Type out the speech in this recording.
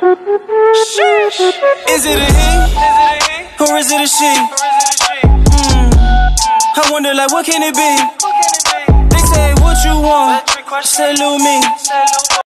Is it a he? Or is it a she? Hmm. I wonder, like, what can it be? They say, what you want? Say, Lou me.